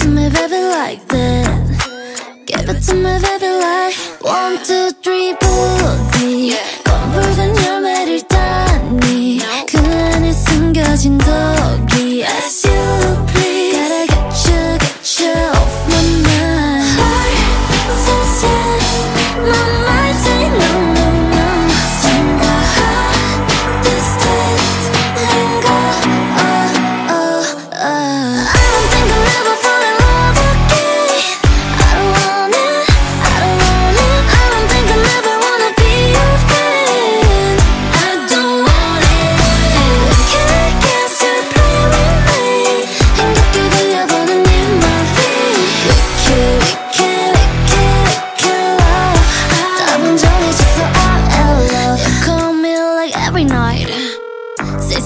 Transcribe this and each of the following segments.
to me, baby, like that. Give it to me, baby, like one, two, three, booty. 건붉은 열매를 따니 그 안에 숨겨진 더.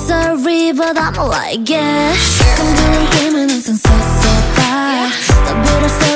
sorry but I'm like yeah yeah.